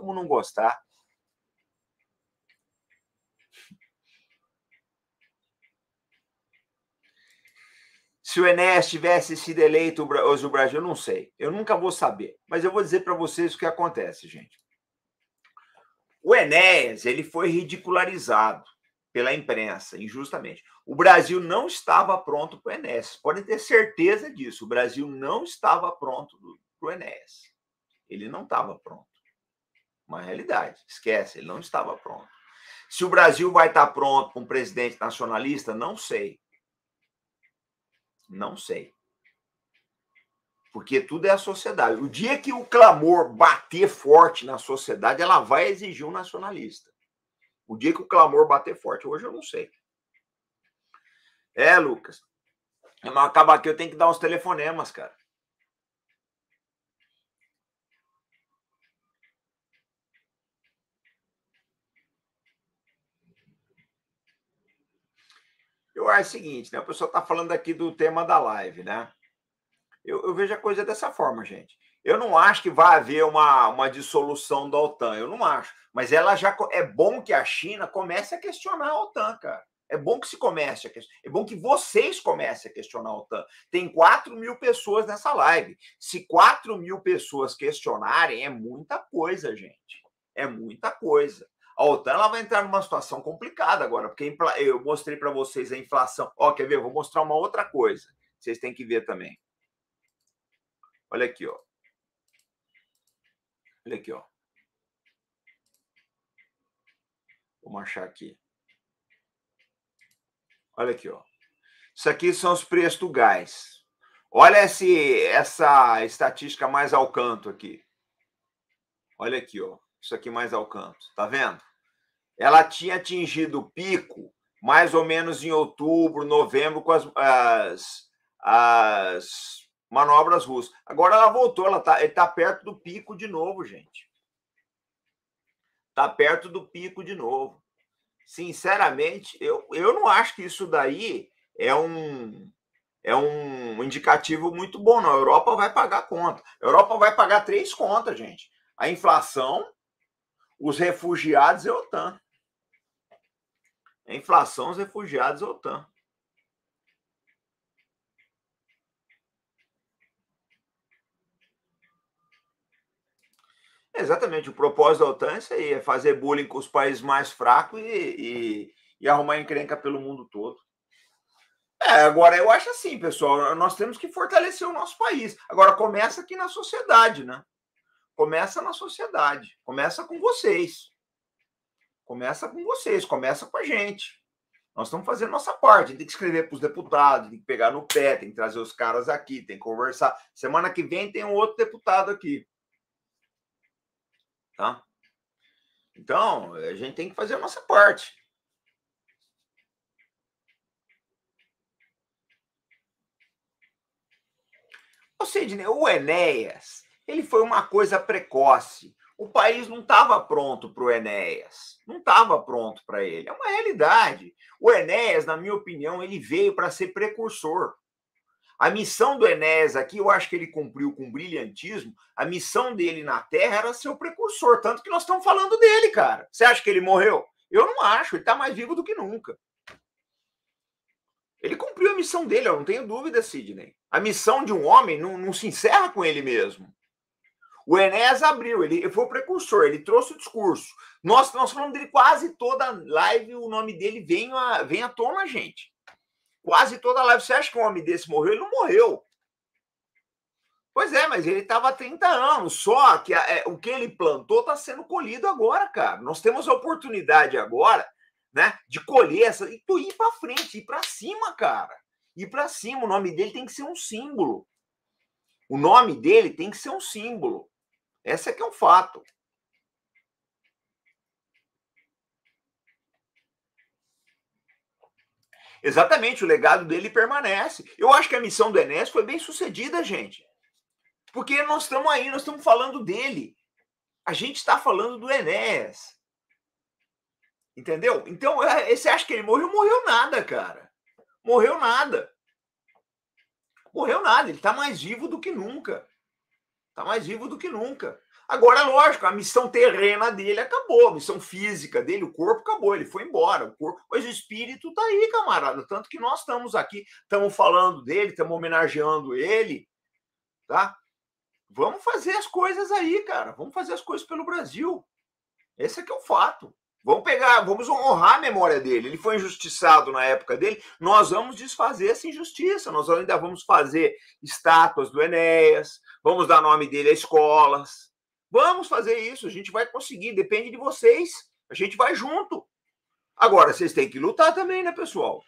como não gostar. Se o Enéas tivesse sido eleito hoje no Brasil, eu não sei. Eu nunca vou saber. Mas eu vou dizer para vocês o que acontece, gente. O Enéas ele foi ridicularizado pela imprensa, injustamente. O Brasil não estava pronto para o Enéas. Podem ter certeza disso. O Brasil não estava pronto para o Enéas. Ele não estava pronto. Uma realidade. Esquece, ele não estava pronto. Se o Brasil vai estar pronto para um presidente nacionalista, não sei. Não sei. Porque tudo é a sociedade. O dia que o clamor bater forte na sociedade, ela vai exigir um nacionalista. O dia que o clamor bater forte. Hoje eu não sei. É, Lucas. Mas acabar aqui, eu tenho que dar uns telefonemas, cara. Acho o seguinte, né? O pessoal está falando aqui do tema da live, né? Eu, eu, vejo a coisa dessa forma, gente. Eu não acho que vai haver uma, uma dissolução da OTAN, eu não acho. Mas ela já é bom que a China comece a questionar a OTAN, cara. É bom que se comece a questionar. É bom que vocês comecem a questionar a OTAN. Tem 4 mil pessoas nessa live. Se 4 mil pessoas questionarem, é muita coisa, gente. É muita coisa. A OTAN ela vai entrar numa situação complicada agora, porque eu mostrei para vocês a inflação. Ó, quer ver? Eu vou mostrar uma outra coisa. Vocês têm que ver também. Olha aqui, ó. Olha aqui, ó. Vamos achar aqui. Olha aqui, ó. Isso aqui são os preços do gás. Olha esse, essa estatística mais ao canto aqui. Olha aqui, ó. Isso aqui mais ao canto. Tá vendo? Ela tinha atingido o pico mais ou menos em outubro, novembro, com as, as, as manobras russas. Agora ela voltou, ela está tá perto do pico de novo, gente. Está perto do pico de novo. Sinceramente, eu, eu não acho que isso daí é um, é um indicativo muito bom, não. A Europa vai pagar conta. A Europa vai pagar três contas, gente. A inflação, os refugiados e a OTAN. A inflação, os refugiados, a OTAN. Exatamente, o propósito da OTAN é isso aí, é fazer bullying com os países mais fracos e, e, e arrumar encrenca pelo mundo todo. É, agora eu acho assim, pessoal, nós temos que fortalecer o nosso país. Agora começa aqui na sociedade, né? Começa na sociedade, começa com vocês. Começa com vocês, começa com a gente. Nós estamos fazendo nossa parte. Tem que escrever para os deputados, tem que pegar no pé, tem que trazer os caras aqui, tem que conversar. Semana que vem tem um outro deputado aqui. Tá? Então, a gente tem que fazer a nossa parte. Ô Sidney, o Enéas, ele foi uma coisa precoce o país não estava pronto para o Enéas, não estava pronto para ele. É uma realidade. O Enéas, na minha opinião, ele veio para ser precursor. A missão do Enéas aqui, eu acho que ele cumpriu com brilhantismo. A missão dele na Terra era ser o precursor, tanto que nós estamos falando dele, cara. Você acha que ele morreu? Eu não acho, ele está mais vivo do que nunca. Ele cumpriu a missão dele, eu não tenho dúvida, Sidney. A missão de um homem não, não se encerra com ele mesmo. O Enéas abriu, ele foi o precursor, ele trouxe o discurso. Nós, nós falamos dele quase toda live, o nome dele vem, a, vem à tona, gente. Quase toda live. Você acha que um homem desse morreu? Ele não morreu. Pois é, mas ele estava há 30 anos. Só que é, o que ele plantou está sendo colhido agora, cara. Nós temos a oportunidade agora, né, de colher essa e ir para frente, ir para cima, cara. Ir para cima. O nome dele tem que ser um símbolo. O nome dele tem que ser um símbolo. Esse é que é um fato. Exatamente, o legado dele permanece. Eu acho que a missão do Enéas foi bem sucedida, gente. Porque nós estamos aí, nós estamos falando dele. A gente está falando do Enéas. Entendeu? Então, é, você acha que ele morreu? Morreu nada, cara. Morreu nada. Morreu nada. Ele está mais vivo do que nunca. Está mais vivo do que nunca. Agora, lógico, a missão terrena dele acabou, a missão física dele, o corpo acabou, ele foi embora. O corpo, mas o espírito está aí, camarada. Tanto que nós estamos aqui, estamos falando dele, estamos homenageando ele, tá? Vamos fazer as coisas aí, cara. Vamos fazer as coisas pelo Brasil. Esse aqui é o fato. Vamos pegar, vamos honrar a memória dele. Ele foi injustiçado na época dele. Nós vamos desfazer essa injustiça. Nós ainda vamos fazer estátuas do Enéas, vamos dar nome dele a escolas. Vamos fazer isso. A gente vai conseguir. Depende de vocês. A gente vai junto. Agora, vocês têm que lutar também, né, pessoal?